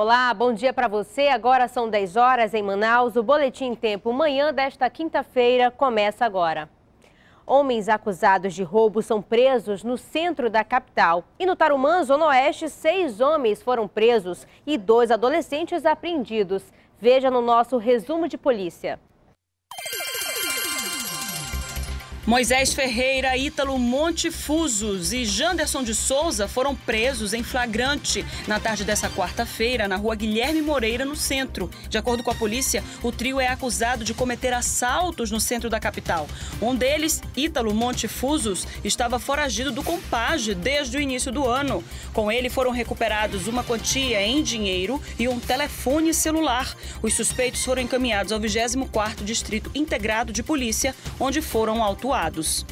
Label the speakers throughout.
Speaker 1: Olá, bom dia para você. Agora são 10 horas em Manaus. O Boletim Tempo Manhã desta quinta-feira começa agora. Homens acusados de roubo são presos no centro da capital. E no Tarumã, Zona Oeste, seis homens foram presos e dois adolescentes apreendidos. Veja no nosso resumo de polícia.
Speaker 2: Moisés Ferreira, Ítalo Montefusos e Janderson de Souza foram presos em flagrante na tarde dessa quarta-feira na rua Guilherme Moreira, no centro. De acordo com a polícia, o trio é acusado de cometer assaltos no centro da capital. Um deles, Ítalo Montefusos, estava foragido do compage desde o início do ano. Com ele foram recuperados uma quantia em dinheiro e um telefone celular. Os suspeitos foram encaminhados ao 24º Distrito Integrado de Polícia, onde foram autuados isolados.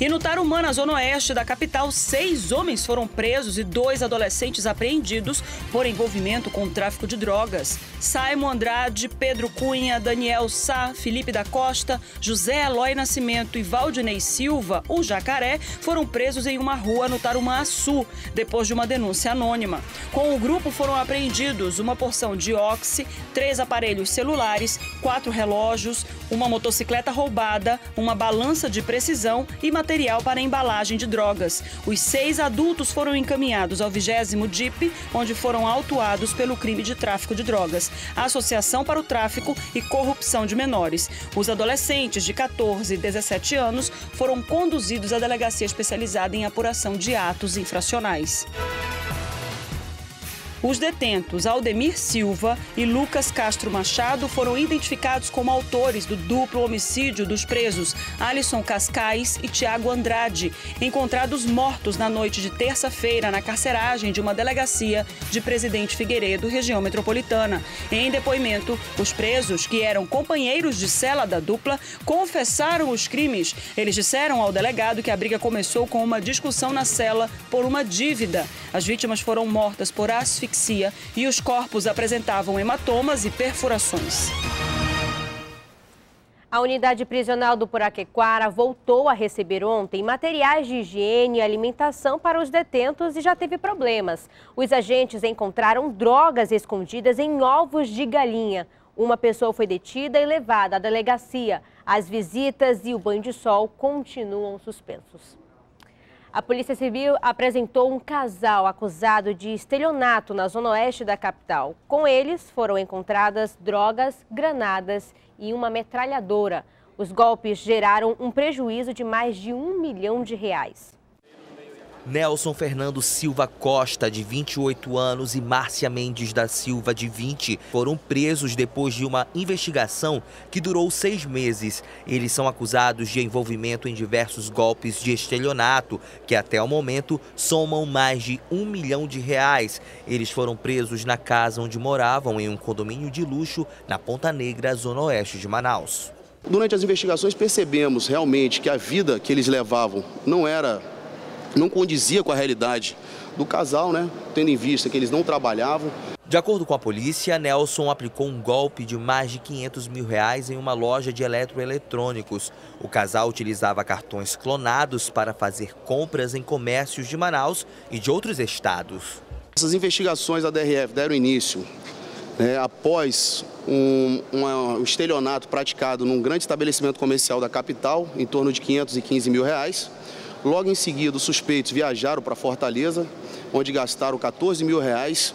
Speaker 2: E no Tarumã, na zona oeste da capital, seis homens foram presos e dois adolescentes apreendidos por envolvimento com o tráfico de drogas. Simon Andrade, Pedro Cunha, Daniel Sá, Felipe da Costa, José Eloy Nascimento e Valdinei Silva, o Jacaré, foram presos em uma rua no Tarumã Sul, depois de uma denúncia anônima. Com o grupo foram apreendidos uma porção de oxi, três aparelhos celulares, quatro relógios, uma motocicleta roubada, uma balança de precisão e material para embalagem de drogas. Os seis adultos foram encaminhados ao 20 DIP, onde foram autuados pelo crime de tráfico de drogas, associação para o tráfico e corrupção de menores. Os adolescentes de 14 e 17 anos foram conduzidos à delegacia especializada em apuração de atos infracionais. Os detentos Aldemir Silva e Lucas Castro Machado foram identificados como autores do duplo homicídio dos presos Alisson Cascais e Tiago Andrade, encontrados mortos na noite de terça-feira na carceragem de uma delegacia de Presidente Figueiredo, região metropolitana. Em depoimento, os presos, que eram companheiros de cela da dupla, confessaram os crimes. Eles disseram ao delegado que a briga começou com uma discussão na cela por uma dívida. As vítimas foram mortas por asfixia asfixia e os corpos apresentavam hematomas e perfurações.
Speaker 1: A unidade prisional do Puraquequara voltou a receber ontem materiais de higiene e alimentação para os detentos e já teve problemas. Os agentes encontraram drogas escondidas em ovos de galinha. Uma pessoa foi detida e levada à delegacia. As visitas e o banho de sol continuam suspensos. A Polícia Civil apresentou um casal acusado de estelionato na zona oeste da capital. Com eles foram encontradas drogas, granadas e uma metralhadora. Os golpes geraram um prejuízo de mais de um milhão de reais.
Speaker 3: Nelson Fernando Silva Costa, de 28 anos, e Márcia Mendes da Silva, de 20, foram presos depois de uma investigação que durou seis meses. Eles são acusados de envolvimento em diversos golpes de estelionato, que até o momento somam mais de um milhão de reais. Eles foram presos na casa onde moravam, em um condomínio de luxo, na Ponta Negra, zona oeste de Manaus.
Speaker 4: Durante as investigações percebemos realmente que a vida que eles levavam não era não condizia com a realidade do casal, né? Tendo em vista que eles não trabalhavam.
Speaker 3: De acordo com a polícia, Nelson aplicou um golpe de mais de 500 mil reais em uma loja de eletroeletrônicos. O casal utilizava cartões clonados para fazer compras em comércios de Manaus e de outros estados.
Speaker 4: Essas investigações da DRF deram início né, após um, um, estelionato praticado num grande estabelecimento comercial da capital, em torno de 515 mil reais. Logo em seguida, os suspeitos viajaram para Fortaleza, onde gastaram 14 mil reais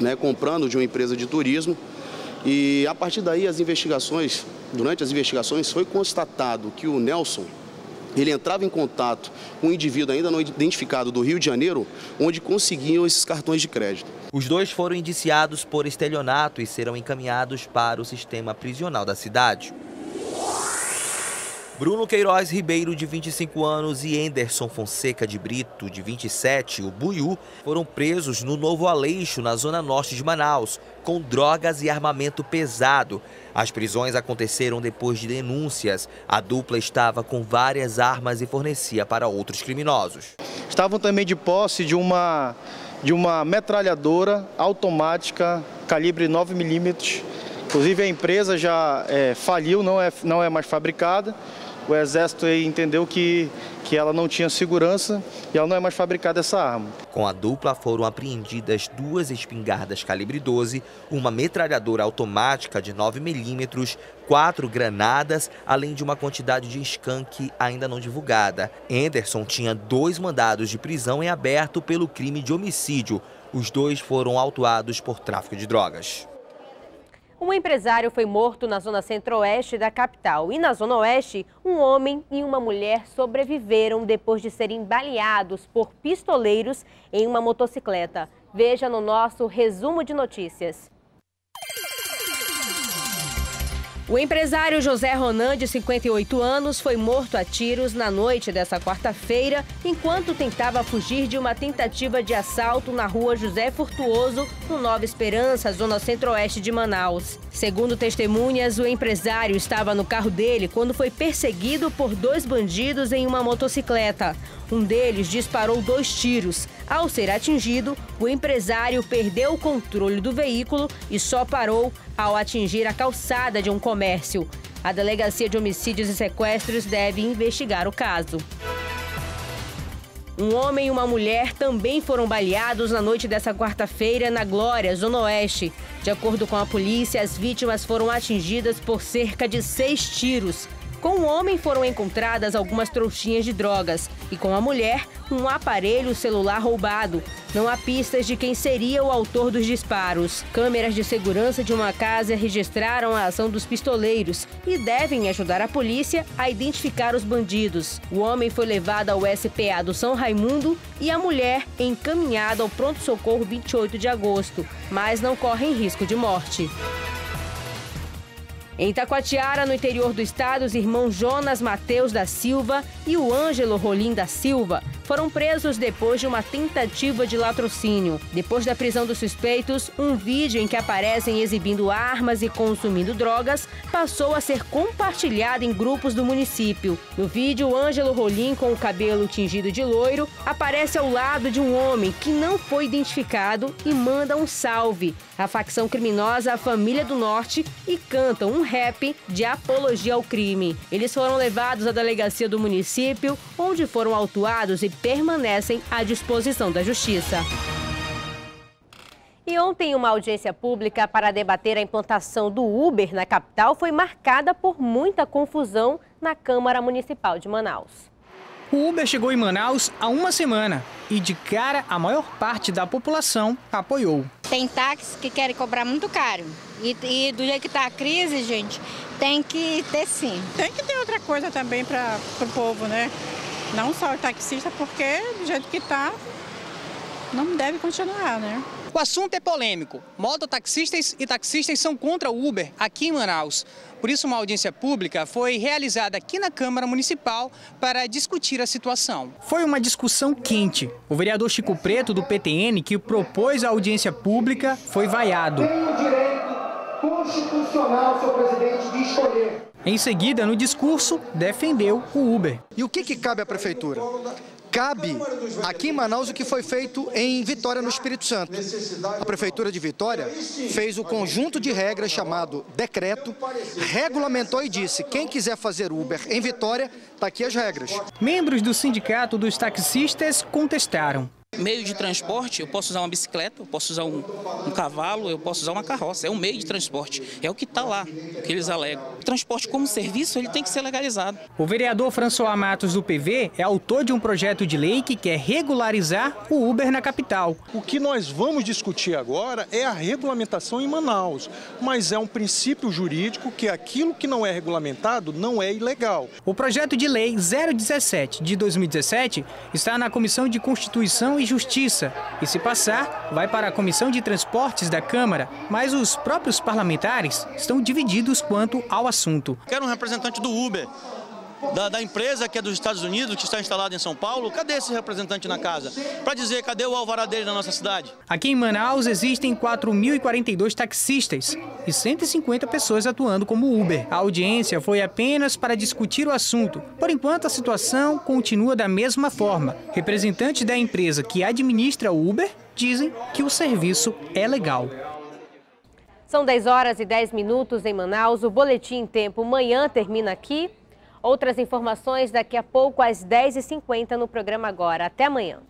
Speaker 4: né, comprando de uma empresa de turismo. E a partir daí, as investigações, durante as investigações, foi constatado que o Nelson ele entrava em contato com um indivíduo ainda não identificado do Rio de Janeiro, onde conseguiam esses cartões de crédito.
Speaker 3: Os dois foram indiciados por estelionato e serão encaminhados para o sistema prisional da cidade. Bruno Queiroz Ribeiro, de 25 anos, e Enderson Fonseca de Brito, de 27, o Buiú, foram presos no Novo Aleixo, na zona norte de Manaus, com drogas e armamento pesado. As prisões aconteceram depois de denúncias. A dupla estava com várias armas e fornecia para outros criminosos.
Speaker 5: Estavam também de posse de uma, de uma metralhadora automática calibre 9mm. Inclusive a empresa já é, faliu, não é, não é mais fabricada o Exército entendeu que, que ela não tinha segurança e ela não é mais fabricada essa arma.
Speaker 3: Com a dupla foram apreendidas duas espingardas calibre 12, uma metralhadora automática de 9 milímetros, quatro granadas, além de uma quantidade de skunk ainda não divulgada. Anderson tinha dois mandados de prisão em aberto pelo crime de homicídio. Os dois foram autuados por tráfico de drogas.
Speaker 1: Um empresário foi morto na zona centro-oeste da capital. E na zona oeste, um homem e uma mulher sobreviveram depois de serem baleados por pistoleiros em uma motocicleta. Veja no nosso resumo de notícias. O empresário José Ronan, de 58 anos, foi morto a tiros na noite dessa quarta-feira, enquanto tentava fugir de uma tentativa de assalto na rua José Furtuoso, no Nova Esperança, zona centro-oeste de Manaus. Segundo testemunhas, o empresário estava no carro dele quando foi perseguido por dois bandidos em uma motocicleta. Um deles disparou dois tiros. Ao ser atingido, o empresário perdeu o controle do veículo e só parou ao atingir a calçada de um comércio. A Delegacia de Homicídios e Sequestros deve investigar o caso. Um homem e uma mulher também foram baleados na noite dessa quarta-feira na Glória, Zona Oeste. De acordo com a polícia, as vítimas foram atingidas por cerca de seis tiros. Com o homem foram encontradas algumas trouxinhas de drogas e com a mulher, um aparelho celular roubado. Não há pistas de quem seria o autor dos disparos. Câmeras de segurança de uma casa registraram a ação dos pistoleiros e devem ajudar a polícia a identificar os bandidos. O homem foi levado ao SPA do São Raimundo e a mulher encaminhada ao pronto-socorro 28 de agosto, mas não correm risco de morte. Em Itacoatiara, no interior do estado, os irmãos Jonas Mateus da Silva e o Ângelo Rolim da Silva foram presos depois de uma tentativa de latrocínio. Depois da prisão dos suspeitos, um vídeo em que aparecem exibindo armas e consumindo drogas passou a ser compartilhado em grupos do município. No vídeo, Ângelo Rolim, com o cabelo tingido de loiro, aparece ao lado de um homem que não foi identificado e manda um salve. A facção criminosa A Família do Norte e canta um rap de apologia ao crime. Eles foram levados à delegacia do município, onde foram autuados e permanecem à disposição da Justiça. E ontem, uma audiência pública para debater a implantação do Uber na capital foi marcada por muita confusão na Câmara Municipal de Manaus.
Speaker 6: O Uber chegou em Manaus há uma semana e, de cara, a maior parte da população apoiou.
Speaker 7: Tem táxis que querem cobrar muito caro. E, e do jeito que está a crise, gente, tem que ter sim.
Speaker 8: Tem que ter outra coisa também para o povo, né? Não só o taxista, porque do jeito que está, não deve continuar, né?
Speaker 6: O assunto é polêmico. Mototaxistas e taxistas são contra o Uber aqui em Manaus. Por isso, uma audiência pública foi realizada aqui na Câmara Municipal para discutir a situação. Foi uma discussão quente. O vereador Chico Preto, do PTN, que propôs a audiência pública, foi vaiado.
Speaker 9: Tem o direito constitucional, seu presidente, de escolher.
Speaker 6: Em seguida, no discurso, defendeu o Uber.
Speaker 10: E o que, que cabe à prefeitura? Cabe aqui em Manaus o que foi feito em Vitória, no Espírito Santo. A Prefeitura de Vitória fez o conjunto de regras chamado decreto, regulamentou e disse: quem quiser fazer Uber em Vitória, está aqui as regras.
Speaker 6: Membros do Sindicato dos Taxistas contestaram.
Speaker 11: Meio de transporte, eu posso usar uma bicicleta, eu posso usar um, um cavalo, eu posso usar uma carroça. É um meio de transporte. É o que está lá, o que eles alegam. O transporte como serviço, ele tem que ser legalizado.
Speaker 6: O vereador François Matos, do PV, é autor de um projeto de lei que quer regularizar o Uber na capital.
Speaker 12: O que nós vamos discutir agora é a regulamentação em Manaus. Mas é um princípio jurídico que aquilo que não é regulamentado não é ilegal.
Speaker 6: O projeto de lei 017 de 2017 está na Comissão de Constituição e Justiça e, se passar, vai para a Comissão de Transportes da Câmara, mas os próprios parlamentares estão divididos quanto ao assunto.
Speaker 13: Quero um representante do Uber. Da, da, empresa que é dos Estados Unidos, que está instalada em São Paulo, cadê esse representante na casa? Para dizer, cadê o alvará dele na nossa cidade?
Speaker 6: Aqui em Manaus existem 4.042 taxistas e 150 pessoas atuando como Uber. A audiência foi apenas para discutir o assunto. Por enquanto, a situação continua da mesma forma. Representantes da empresa que administra o Uber dizem que o serviço é legal.
Speaker 1: São 10 horas e 10 minutos em Manaus. O Boletim em Tempo Manhã termina aqui. Outras informações daqui a pouco às 10h50 no programa Agora. Até amanhã.